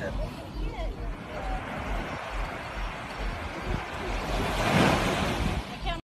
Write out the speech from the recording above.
Yeah.